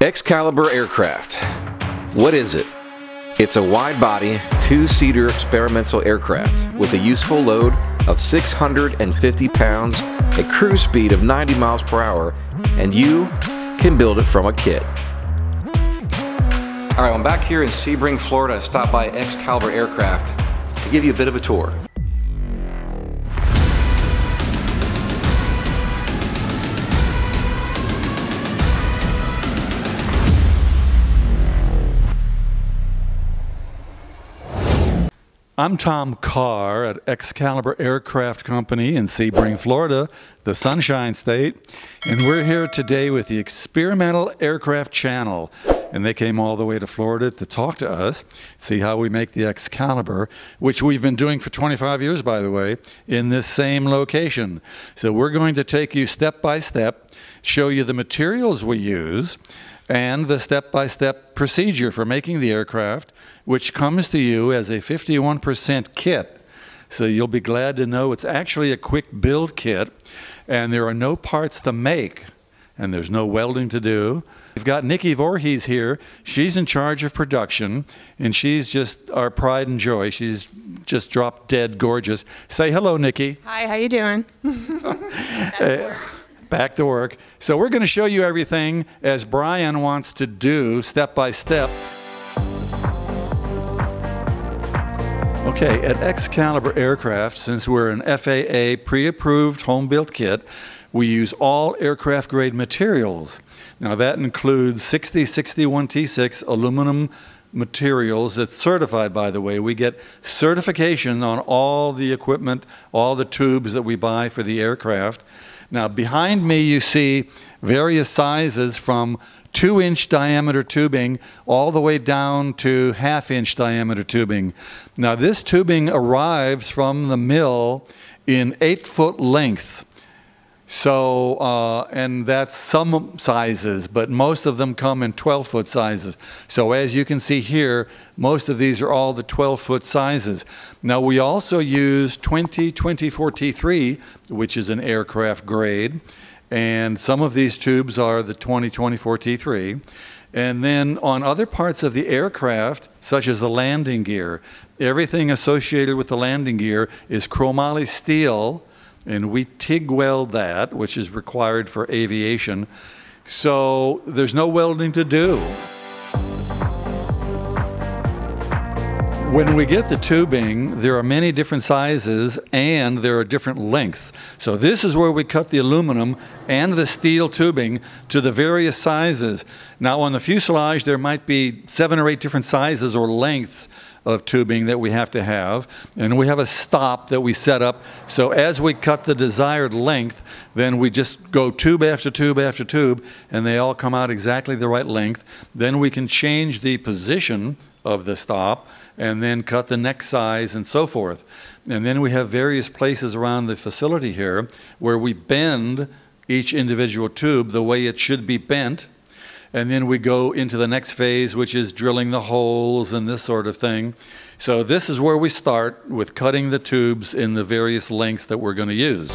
Excalibur Aircraft. What is it? It's a wide body, two seater experimental aircraft with a useful load of 650 pounds, a cruise speed of 90 miles per hour, and you can build it from a kit. All right, I'm back here in Sebring, Florida. to stop by Excalibur Aircraft to give you a bit of a tour. I'm Tom Karr at Excalibur Aircraft Company in Sebring, Florida, the Sunshine State, and we're here today with the Experimental Aircraft Channel. And they came all the way to Florida to talk to us, see how we make the Excalibur, which we've been doing for 25 years, by the way, in this same location. So we're going to take you step by step, show you the materials we use, and the step-by-step procedure for making the aircraft, which comes to you as a 51% kit. So you'll be glad to know it's actually a quick build kit, and there are no parts to make, and there's no welding to do. We've got Nikki Voorhees here. She's in charge of production, and she's just our pride and joy. She's just dropped dead gorgeous. Say hello, Nikki. Hi, how you doing? Back to work. So we're going to show you everything as Brian wants to do step by step. Okay, at Excalibur Aircraft, since we're an FAA pre-approved home-built kit, we use all aircraft grade materials. Now that includes 6061T6 aluminum materials that's certified by the way we get certification on all the equipment all the tubes that we buy for the aircraft now behind me you see various sizes from two inch diameter tubing all the way down to half inch diameter tubing. Now this tubing arrives from the mill in eight foot length. So, uh, and that's some sizes, but most of them come in 12 foot sizes. So as you can see here, most of these are all the 12 foot sizes. Now we also use 2024T3, which is an aircraft grade, and some of these tubes are the 2024T3. And then on other parts of the aircraft, such as the landing gear, everything associated with the landing gear is chromoly steel, and we TIG weld that, which is required for aviation. So there's no welding to do. When we get the tubing, there are many different sizes and there are different lengths. So this is where we cut the aluminum and the steel tubing to the various sizes. Now on the fuselage, there might be seven or eight different sizes or lengths of tubing that we have to have. And we have a stop that we set up. So as we cut the desired length, then we just go tube after tube after tube, and they all come out exactly the right length. Then we can change the position of the stop and then cut the next size and so forth. And then we have various places around the facility here where we bend each individual tube the way it should be bent and then we go into the next phase, which is drilling the holes and this sort of thing. So this is where we start with cutting the tubes in the various lengths that we're going to use.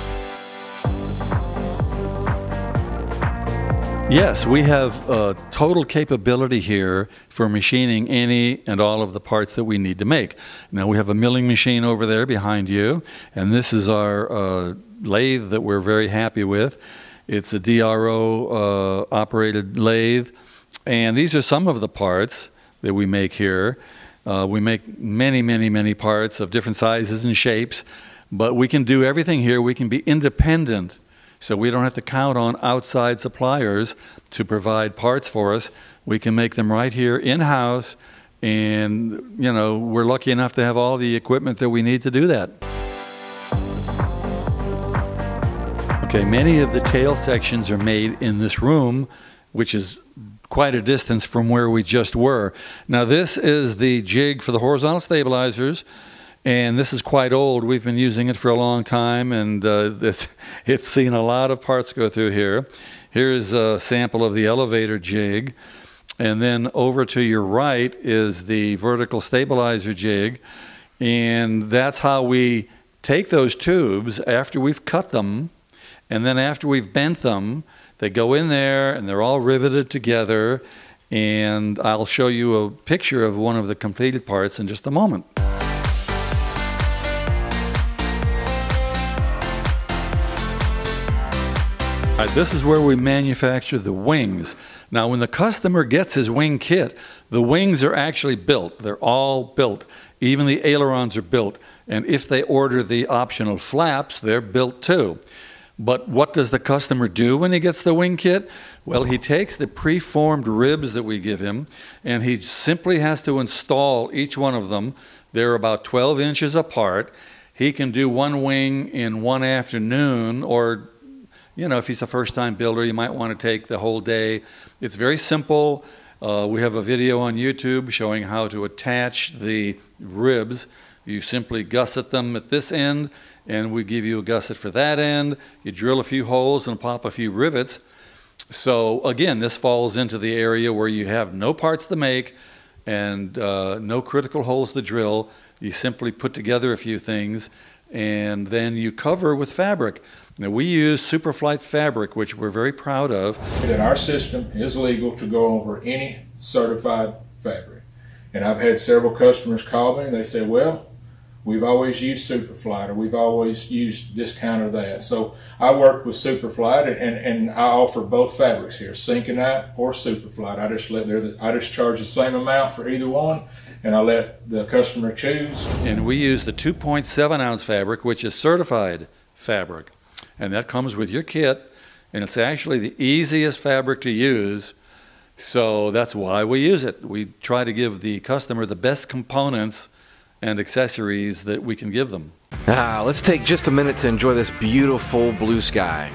Yes, we have total capability here for machining any and all of the parts that we need to make. Now we have a milling machine over there behind you, and this is our uh, lathe that we're very happy with. It's a DRO uh, operated lathe. And these are some of the parts that we make here. Uh, we make many, many, many parts of different sizes and shapes, but we can do everything here. We can be independent, so we don't have to count on outside suppliers to provide parts for us. We can make them right here in-house, and you know we're lucky enough to have all the equipment that we need to do that. Okay, many of the tail sections are made in this room, which is quite a distance from where we just were. Now this is the jig for the horizontal stabilizers, and this is quite old. We've been using it for a long time, and uh, it's, it's seen a lot of parts go through here. Here's a sample of the elevator jig. And then over to your right is the vertical stabilizer jig. And that's how we take those tubes after we've cut them And then after we've bent them, they go in there and they're all riveted together. And I'll show you a picture of one of the completed parts in just a moment. Right, this is where we manufacture the wings. Now, when the customer gets his wing kit, the wings are actually built. They're all built. Even the ailerons are built. And if they order the optional flaps, they're built too. But what does the customer do when he gets the wing kit? Well, he takes the preformed ribs that we give him and he simply has to install each one of them. They're about 12 inches apart. He can do one wing in one afternoon or you know, if he's a first time builder, you might want to take the whole day. It's very simple. Uh, we have a video on YouTube showing how to attach the ribs. You simply gusset them at this end, and we give you a gusset for that end. You drill a few holes and pop a few rivets. So, again, this falls into the area where you have no parts to make and uh, no critical holes to drill. You simply put together a few things and then you cover with fabric. Now we use Superflite fabric, which we're very proud of. That our system is legal to go over any certified fabric. And I've had several customers call me and they say, well, we've always used Superflite or we've always used this kind or that. So I work with Superflite and, and I offer both fabrics here, Ceconite or Superflite. I just let their, I just charge the same amount for either one and I let the customer choose. And we use the 2.7 ounce fabric, which is certified fabric and that comes with your kit, and it's actually the easiest fabric to use. So that's why we use it. We try to give the customer the best components and accessories that we can give them. Ah, let's take just a minute to enjoy this beautiful blue sky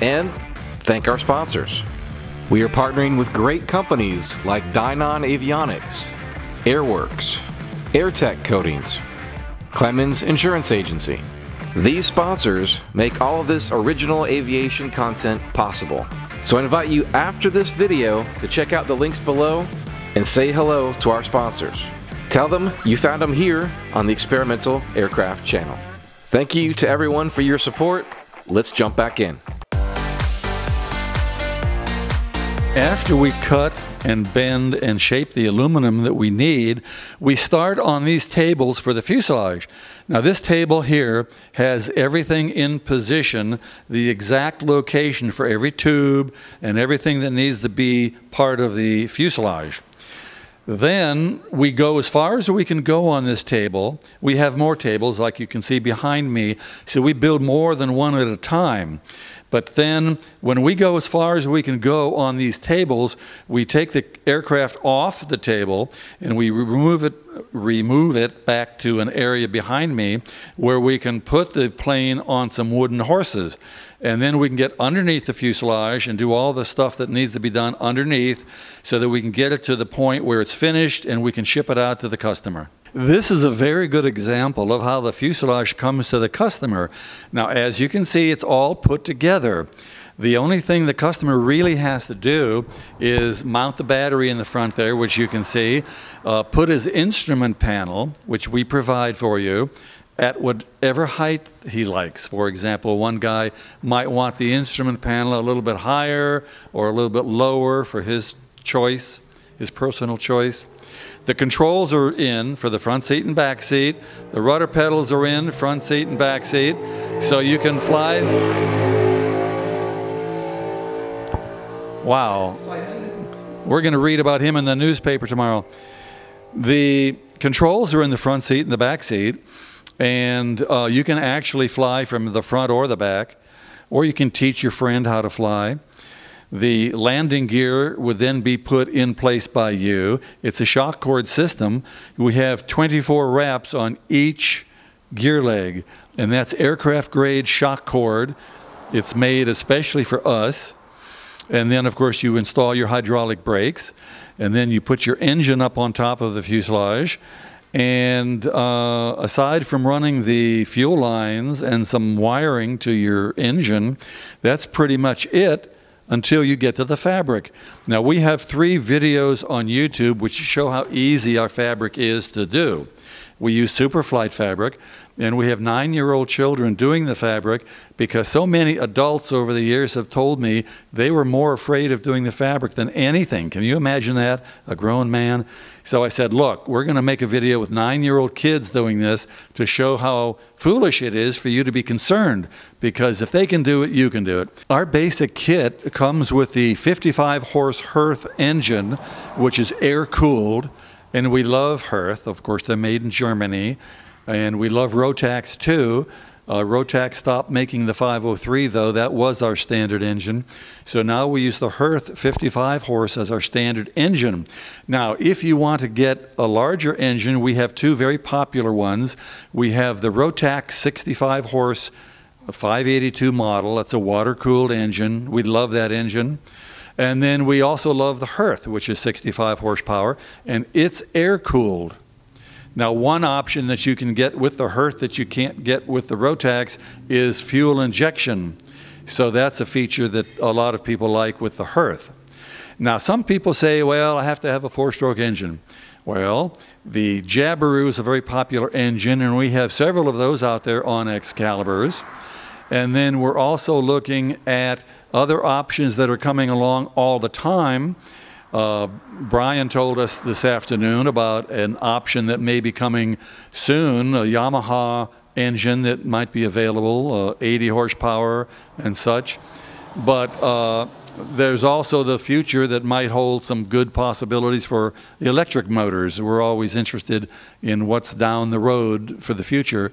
and thank our sponsors. We are partnering with great companies like Dynon Avionics, Airworx, AirTech Coatings, Clemens Insurance Agency, these sponsors make all of this original aviation content possible. So I invite you after this video to check out the links below and say hello to our sponsors. Tell them you found them here on the Experimental Aircraft channel. Thank you to everyone for your support. Let's jump back in. After we cut and bend and shape the aluminum that we need, we start on these tables for the fuselage. Now this table here has everything in position, the exact location for every tube and everything that needs to be part of the fuselage. Then we go as far as we can go on this table. We have more tables like you can see behind me, so we build more than one at a time. But then when we go as far as we can go on these tables, we take the aircraft off the table and we remove it remove it back to an area behind me where we can put the plane on some wooden horses. And then we can get underneath the fuselage and do all the stuff that needs to be done underneath so that we can get it to the point where it's finished and we can ship it out to the customer. This is a very good example of how the fuselage comes to the customer. Now, as you can see, it's all put together. The only thing the customer really has to do is mount the battery in the front there, which you can see, uh, put his instrument panel, which we provide for you, at whatever height he likes. For example, one guy might want the instrument panel a little bit higher or a little bit lower for his choice, his personal choice. The controls are in for the front seat and back seat. The rudder pedals are in, front seat and back seat. So you can fly. Wow. We're going to read about him in the newspaper tomorrow. The controls are in the front seat and the back seat. And uh, you can actually fly from the front or the back. Or you can teach your friend how to fly. The landing gear would then be put in place by you. It's a shock cord system. We have 24 wraps on each gear leg, and that's aircraft grade shock cord. It's made especially for us. And then, of course, you install your hydraulic brakes, and then you put your engine up on top of the fuselage. And uh, aside from running the fuel lines and some wiring to your engine, that's pretty much it until you get to the fabric. Now we have three videos on YouTube which show how easy our fabric is to do. We use Superflite fabric, and we have nine year old children doing the fabric because so many adults over the years have told me they were more afraid of doing the fabric than anything. Can you imagine that? A grown man. So I said, Look, we're going to make a video with nine year old kids doing this to show how foolish it is for you to be concerned because if they can do it, you can do it. Our basic kit comes with the 55 horse Hirth engine, which is air cooled. And we love Hirth. Of course, they're made in Germany. And we love Rotax too. Uh, Rotax stopped making the 503, though. That was our standard engine. So now we use the Hirth 55 horse as our standard engine. Now, if you want to get a larger engine, we have two very popular ones. We have the Rotax 65 horse 582 model. That's a water cooled engine. We love that engine. And then we also love the Hirth, which is 65 horsepower, and it's air cooled. Now, one option that you can get with the Hirth that you can't get with the Rotax is fuel injection. So that's a feature that a lot of people like with the Hirth. Now, some people say, well, I have to have a four stroke engine. Well, the Jabiru is a very popular engine, and we have several of those out there on Excaliburs. And then we're also looking at other options that are coming along all the time. Uh, Brian told us this afternoon about an option that may be coming soon, a Yamaha engine that might be available, uh, 80 horsepower and such. But uh, there's also the future that might hold some good possibilities for electric motors. We're always interested in what's down the road for the future.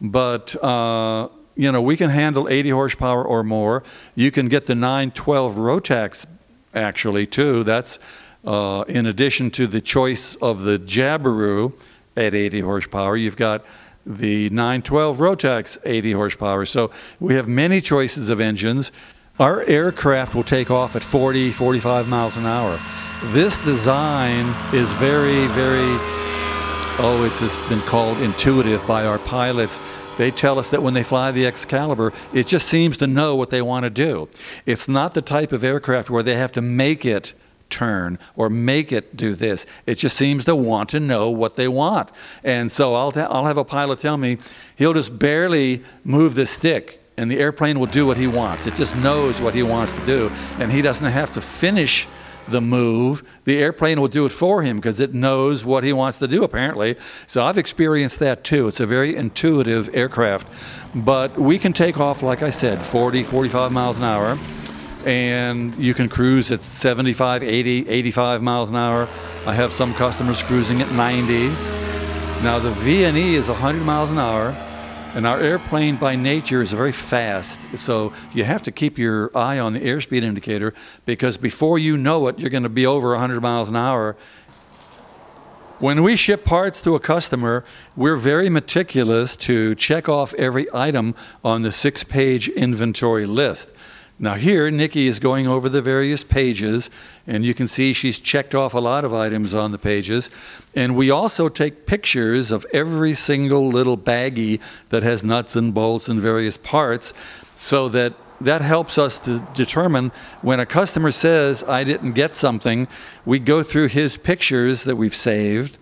But uh, you know, we can handle 80 horsepower or more. You can get the 912 Rotax actually too. That's uh, in addition to the choice of the Jabiru at 80 horsepower. You've got the 912 Rotax 80 horsepower. So we have many choices of engines. Our aircraft will take off at 40, 45 miles an hour. This design is very, very, oh, it's just been called intuitive by our pilots they tell us that when they fly the Excalibur, it just seems to know what they want to do. It's not the type of aircraft where they have to make it turn or make it do this. It just seems to want to know what they want. And so I'll, I'll have a pilot tell me he'll just barely move the stick and the airplane will do what he wants. It just knows what he wants to do and he doesn't have to finish the move, the airplane will do it for him because it knows what he wants to do, apparently. So I've experienced that too. It's a very intuitive aircraft. But we can take off, like I said, 40, 45 miles an hour, and you can cruise at 75, 80, 85 miles an hour. I have some customers cruising at 90. Now the VNE is 100 miles an hour and our airplane by nature is very fast, so you have to keep your eye on the airspeed indicator because before you know it, you're going to be over 100 miles an hour. When we ship parts to a customer, we're very meticulous to check off every item on the six page inventory list. Now here, Nikki is going over the various pages, and you can see she's checked off a lot of items on the pages. And we also take pictures of every single little baggie that has nuts and bolts and various parts, so that that helps us to determine when a customer says, I didn't get something, we go through his pictures that we've saved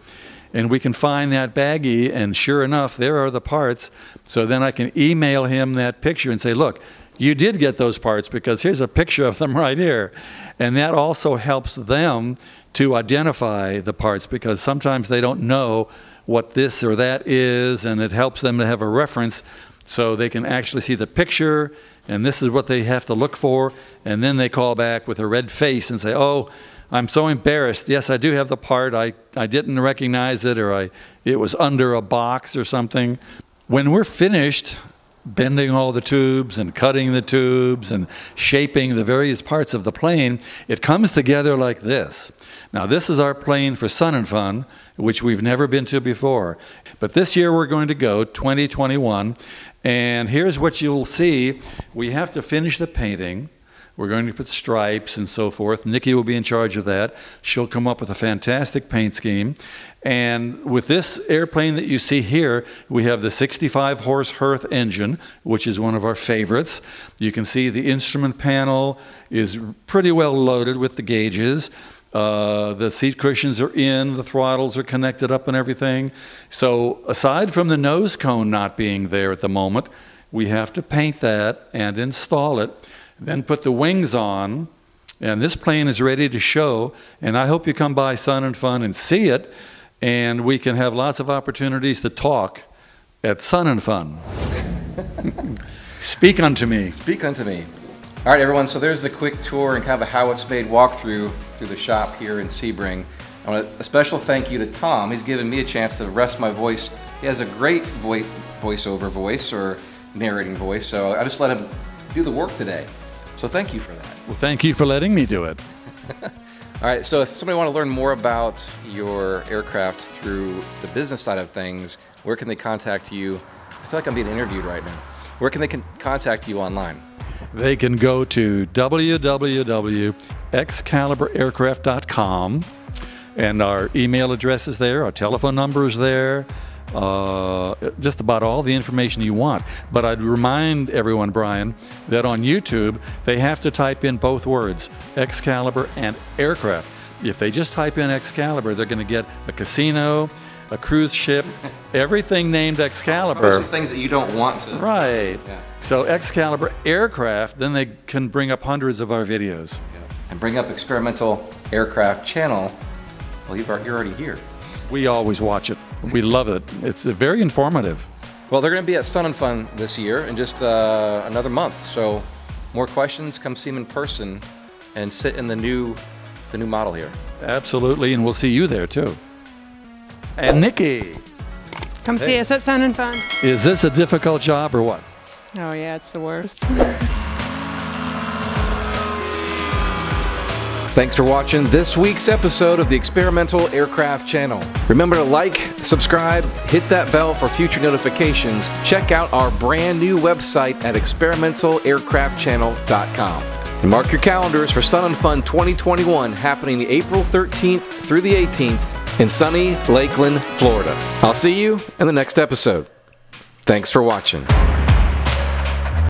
and we can find that baggie and sure enough there are the parts so then i can email him that picture and say look you did get those parts because here's a picture of them right here. And that also helps them to identify the parts because sometimes they don't know what this or that is, and it helps them to have a reference so they can actually see the picture and this is what they have to look for. And then they call back with a red face and say, Oh, I'm so embarrassed. Yes, I do have the part. I, I didn't recognize it, or I, it was under a box or something. When we're finished, bending all the tubes and cutting the tubes and shaping the various parts of the plane, it comes together like this. Now, this is our plane for Sun and Fun, which we've never been to before. But this year we're going to go, 2021, and here's what you'll see. We have to finish the painting. We're going to put stripes and so forth. Nikki will be in charge of that. She'll come up with a fantastic paint scheme. And with this airplane that you see here, we have the 65 horse Hirth engine, which is one of our favorites. You can see the instrument panel is pretty well loaded with the gauges. Uh, the seat cushions are in, the throttles are connected up and everything. So, aside from the nose cone not being there at the moment, we have to paint that and install it, then put the wings on. And this plane is ready to show. And I hope you come by Sun and Fun and see it. And we can have lots of opportunities to talk at Sun and Fun. Speak unto me. Speak unto me. All right, everyone, so there's a quick tour and kind of a how it's made walkthrough through the shop here in Sebring. I want a special thank you to Tom. He's given me a chance to rest my voice. He has a great vo voiceover voice or narrating voice, so I just let him do the work today. So thank you for that. Well, thank you for letting me do it. All right, so if somebody want to learn more about your aircraft through the business side of things, where can they contact you? I feel like I'm being interviewed right now. Where can they con contact you online? They can go to www.excaliburaircraft.com and our email address is there, our telephone number is there, uh, just about all the information you want. But I'd remind everyone, Brian, that on YouTube they have to type in both words, Excalibur and aircraft. If they just type in Excalibur, they're going to get a casino, a cruise ship, everything named Excalibur. Those are things that you don't want to. Right. Yeah. So Excalibur aircraft, then they can bring up hundreds of our videos. And bring up experimental aircraft channel. Well, you're already here. We always watch it. We love it. It's very informative. Well, they're going to be at Sun and Fun this year in just uh, another month. So, more questions, come see them in person, and sit in the new, the new model here. Absolutely, and we'll see you there too. And Nikki, Come see us at Sun and Fun. is this a difficult job or what? Oh yeah, it's the worst. Thanks for watching this week's episode of the Experimental Aircraft Channel. Remember to like, subscribe, hit that bell for future notifications. Check out our brand new website at experimentalaircraftchannel.com. And mark your calendars for Sun and Fun 2021 happening April 13th through the 18th in sunny Lakeland, Florida. I'll see you in the next episode. Thanks for watching.